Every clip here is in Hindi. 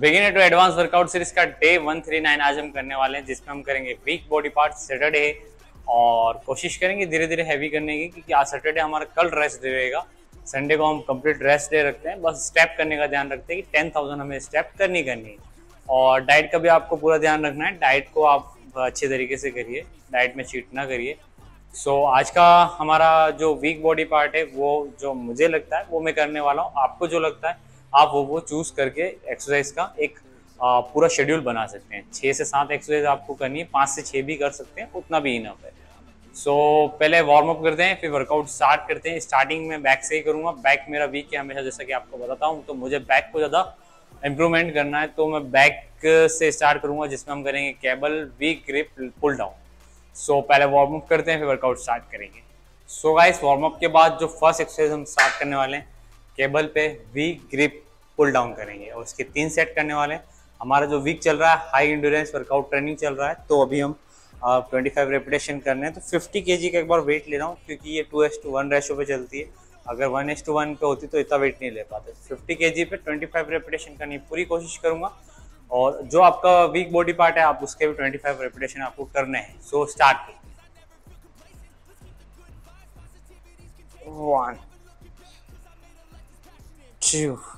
beginner to advance workout series का डे 139 आज हम करने वाले हैं जिसमें हम करेंगे वीक बॉडी पार्ट सैटरडे और कोशिश करेंगे धीरे धीरे हैवी करने की क्योंकि आज सैटरडे हमारा कल रेस्ट डे रहेगा। संडे को हम कंप्लीट रेस्ट डे रखते हैं बस स्टेप करने का ध्यान रखते हैं कि टेन थाउज़ेंड हमें स्टेप करनी करनी है। और डाइट का भी आपको पूरा ध्यान रखना है डाइट को आप अच्छे तरीके से करिए डाइट में चीट ना करिए। सो so, आज का हमारा जो वीक बॉडी पार्ट है वो जो मुझे लगता है वो मैं करने वाला हूँ आपको जो लगता है आप वो वो चूज़ करके एक्सरसाइज का एक आ, पूरा शेड्यूल बना सकते हैं। छः से सात एक्सरसाइज आपको करनी है पाँच से छः भी कर सकते हैं उतना भी इनफ है। सो so, पहले वार्म अप करते हैं फिर वर्कआउट स्टार्ट करते हैं। स्टार्टिंग में बैक से ही करूँगा। बैक मेरा वीक है हमेशा जैसा कि आपको बताता हूँ। तो मुझे बैक को ज़्यादा इम्प्रूवमेंट करना है तो मैं बैक से स्टार्ट करूँगा जिसमें हम करेंगे cable weak grip pull down so so, पहले वार्म अप करते हैं फिर वर्कआउट स्टार्ट करेंगे। सो गाइस वार्म अप के बाद जो फ़र्स्ट एक्सरसाइज हम स्टार्ट करने वाले हैं केबल पे वीक ग्रिप पुल डाउन करेंगे और उसके तीन सेट करने वाले हैं। हमारा जो वीक चल रहा है हाई इंडोरेंस वर्कआउट ट्रेनिंग चल रहा है तो अभी हम ट्वेंटी फाइव रेपिटेशन करने हैं। तो फिफ्टी के का एक बार वेट ले रहा हूँ, क्योंकि ये two is to one ratio पे चलती है। अगर वन एस टू वन पे होती तो इतना वेट नहीं ले पाते। फिफ्टी के जी पे ट्वेंटी फाइव रेपिटेशन करने की पूरी कोशिश करूँगा। और जो आपका वीक बॉडी पार्ट है, आप उसके भी ट्वेंटी फाइव रेपिटेशन आपको करने हैं। So start one two all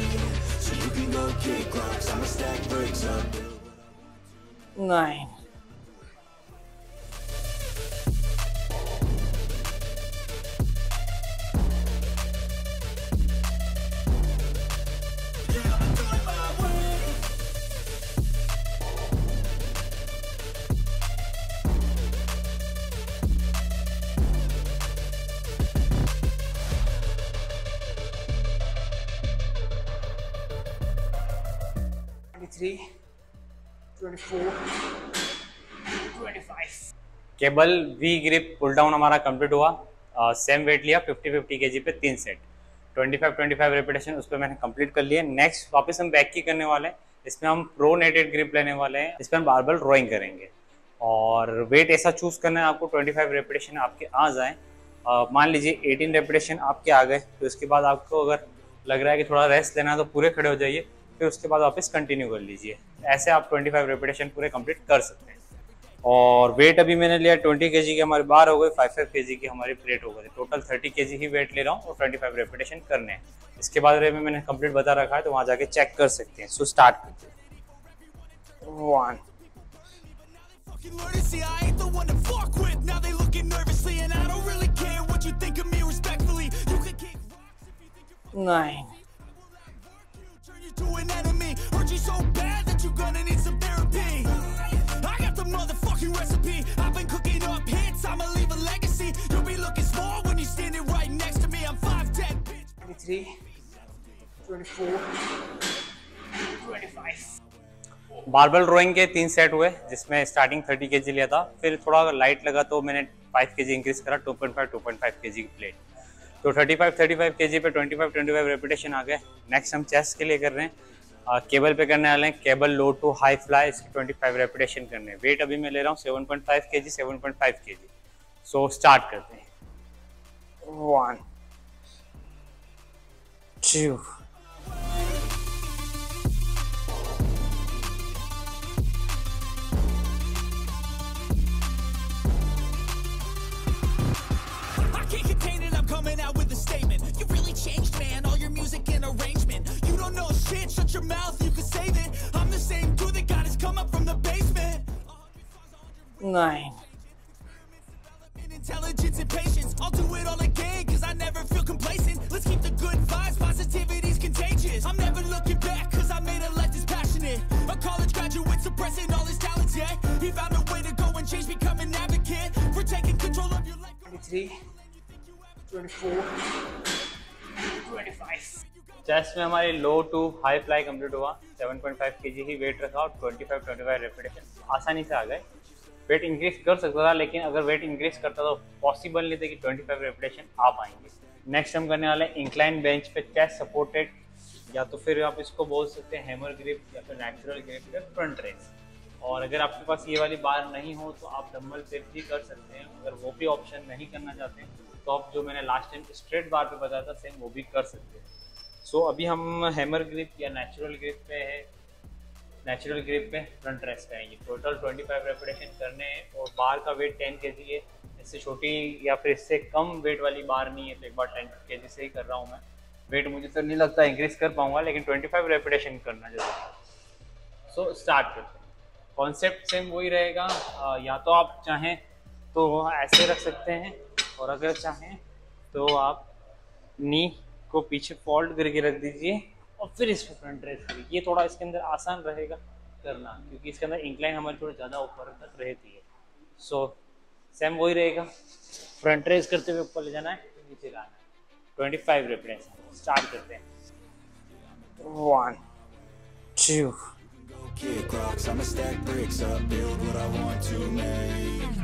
nine cable V grip pull down हमारा कंप्लीट हुआ। सेम वेट लिया 50 50 केजी पे तीन सेट 25 25 रेपिटेशन उस पर मैंने कंप्लीट कर लिया नेक्स्ट वापस हम बैक की करने वाले हैं। इसमें हम प्रो नेटेड ग्रिप लेने वाले हैं। इसमें हम बारबल रोइंग करेंगे। और वेट ऐसा चूज़ करना है, आपको 25 रेपिटेशन आपके आ जाए। मान लीजिए 18 रेपिटेशन आपके आ गए तो इसके बाद आपको अगर लग रहा है कि थोड़ा रेस्ट लेना है तो पूरे खड़े हो जाइए। फिर उसके बाद वापस कंटिन्यू कर लीजिए। ऐसे आप 25 रेपिटेशन पूरे कंप्लीट कर सकते हैं। और वेट अभी मैंने लिया 20 के की हमारी बार हो गई 5 फाइव के की हमारी प्लेट हो गई टोटल 30 केजी ही वेट ले रहा हूँ और 25 रेपिटेशन करने हैं। इसके बाद में मैंने कंप्लीट बता रखा है तो वहाँ जाके चेक कर सकते हैं। सो स्टार्ट करते one learn to an enemy Hurt you so bad that you're gonna need some therapy I got the motherfucking recipe I've been cooking up hits I'ma leave a legacy You'll be looking small when you're standing right next to me I'm 5'10", bitch 23, 24, 25. Barbell rowing के तीन सेट हुए जिसमें स्टार्टिंग 30 के लिया था फिर थोड़ा लाइट लगा तो मैंने 5 के जी इंक्रीज करा 2.5 2.5 के की प्लेट तो 35 35 केजी पे 25 25 रेपिटेशन आ गए नेक्स्ट हम चेस्ट के लिए कर रहे हैं। आ, केबल पे करने वाले हैं। Cable low to high fly इसकी 25 रेपिटेशन करने हैं। वेट अभी मैं ले रहा हूँ 7.5 के जी 7.5 के जी सो स्टार्ट करते हैं। One two statement. You really changed, man, all your music and arrangement. You don't know shit, shut your mouth, you can save it. I'm the same dude that got his come up from the basement. nine. Intelligence and patience, I'll do it all again, cause I never feel complacent. Let's keep the good vibes, positivity's contagious. I'm never looking back, cause I made a life that's passionate. A college graduate suppressing all his talents, yeah. He found a way to go and change, become an advocate. For taking control of your life. 23, 24, chest में हमारी low to high fly complete हुआ। 7.5 केजी ही वेट रखा और 25 25 रेपिटेशन आसानी से आ गए। वेट इंक्रीज कर सकता था लेकिन अगर वेट इंक्रीज करता तो पॉसिबल नहीं था कि 25 रेपिटेशन आ पाएँगे। नेक्स्ट हम करने वाले इंक्लाइन बेंच पे चेस्ट सपोर्टेड या तो फिर आप इसको बोल सकते हैं हैमर ग्रिप या फिर नेचुरल ग्रिप या फ्रंट रेस और अगर आपके पास ये वाली बार नहीं हो तो आप डम्बल पे भी कर सकते हैं अगर वो भी ऑप्शन नहीं करना चाहते तो आप जो मैंने लास्ट टाइम स्ट्रेट बार पे बताया था सेम वो भी कर सकते हैं। सो so, अभी हम हैमर ग्रिप या नेचुरल ग्रिप पे है। नेचुरल ग्रिप पे फ्रंट रेस्ट पे ये टोटल 25 रेपिटेशन करने हैं और बार का वेट 10 के है। इससे छोटी या फिर इससे कम वेट वाली बार नहीं है तो एक बार 10 के से ही कर रहा हूँ मैं। वेट मुझे तो नहीं लगता इंक्रीज कर पाऊँगा लेकिन 25 रेपिटेशन करना ज़रूरी। सो स्टार्ट करते हैं। कॉन्सेप्ट सेम वही रहेगा। या तो आप चाहें तो ऐसे रख सकते हैं। और अगर चाहें तो आप नी को पीछे फोल्ड करके रख दीजिए और फिर इस पर फ्रंट रेस करिए। ये थोड़ा इसके अंदर आसान रहेगा करना क्योंकि इसके अंदर इंक्लाइन हमारी थोड़ी ज़्यादा ऊपर तक रहती है। सो so, सेम वही रहेगा। फ्रंट रेस करते हुए ऊपर ले जाना है नीचे लाना है। ट्वेंटी फाइव रेफरेंस स्टार्ट करते हैं। One two Kick rocks, I'ma stack bricks up, build what I want to make.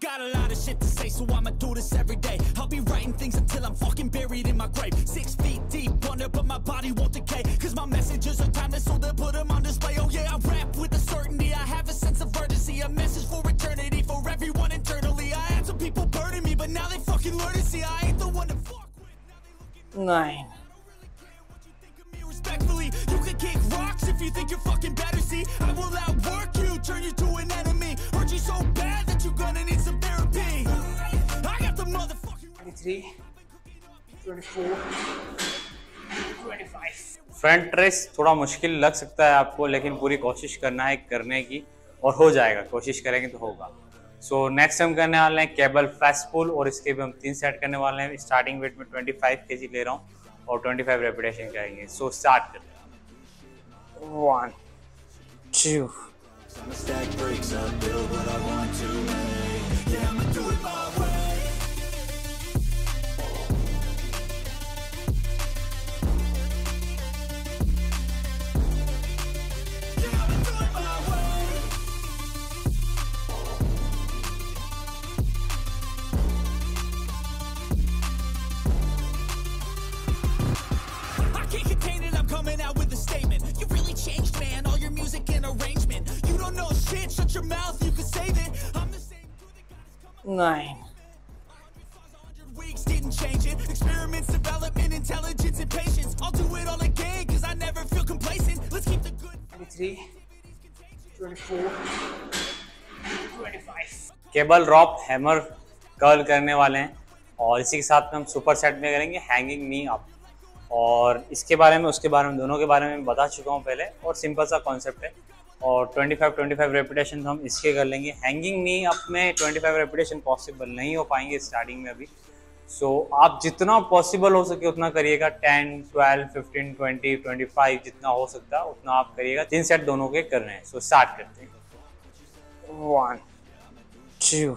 Got a lot of shit to say, so I'ma do this every day. I'll be writing things until I'm fucking buried in my grave. Six feet deep under, but my body won't decay. Cause my messages are timeless, so they'll put them on display. Oh yeah, I rap with a certainty. I have a sense of urgency, a message for eternity, for everyone internally. I had some people burning me, but now they fucking learn to see I ain't the one to fuck with. Nine. Respectfully, you can kick rocks if you think you're fucking better. 23, 24, 25. Front rest थोड़ा मुश्किल लग सकता है आपको लेकिन पूरी कोशिश करना है करने की और हो जाएगा कोशिश करेंगे तो होगा। सो so, नेक्स्ट हम करने वाले हैं केबल फेस्ट पुल और इसके भी हम तीन सेट करने वाले हैं। स्टार्टिंग वेट में 25 केजी ले रहा हूँ और 25 रेपिटेशन करेंगे। सो स्टार्ट करते हैं one two I'ma stack bricks up, build what I want to make. Yeah, I'ma do it hundred weeks, didn't change it. Experiments, development, intelligence, and patience. I'll do it all again, cause I never feel complacent. Let's keep the good. 23, 24, 25. Cable rope hammer curl करने वाले हैं और इसी के साथ में हम सुपर सेट में करेंगे हैंगिंग नी अप और इसके बारे में उसके बारे में दोनों के बारे में बता चुका हूँ पहले और सिंपल सा कॉन्सेप्ट है और 25 25 रेपिटेशन हम इसके कर लेंगे। हैंगिंग नी अप में 25 रेपिटेशन पॉसिबल नहीं हो पाएँगे स्टार्टिंग में अभी। सो so, आप जितना पॉसिबल हो सके उतना करिएगा। 10, 12, 15, 20, 25 जितना हो सकता है उतना आप करिएगा। तीन सेट दोनों के कर रहे हैं। सो so, स्टार्ट करते हैं। One two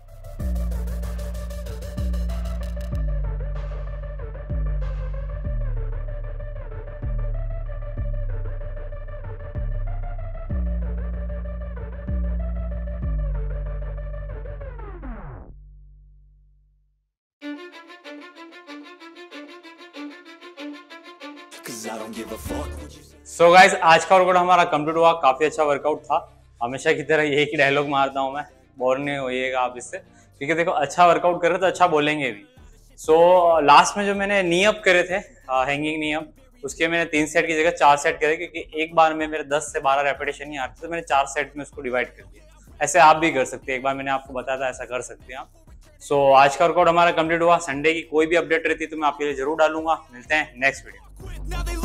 so so guys आज का वर्कआउट हमारा कंप्लीट हुआ काफ़ी अच्छा वर्कआउट था। हमेशा की तरह यही डायलॉग मारता हूँ मैं। बोर नहीं होइएगा आप इससे। क्योंकि देखो अच्छा वर्कआउट कर रहे तो अच्छा बोलेंगे भी। सो so, लास्ट में जो मैंने नीअप करे थे हैंगिंग नीअप उसके मैंने तीन सेट की जगह चार सेट करे क्योंकि एक बार में मेरे दस से बारह रेपिटेशन नहीं आते तो मैंने चार सेट में उसको डिवाइड कर दिया। ऐसे आप भी कर सकते हैं। एक बार मैंने आपको बताया था ऐसा कर सकते हैं आप। सो so, आज का वर्कआउट हमारा कंप्लीट हुआ। संडे की कोई भी अपडेट रहती है तो मैं आपके लिए ज़रूर डालूँगा। मिलते हैं नेक्स्ट वीडियो Now they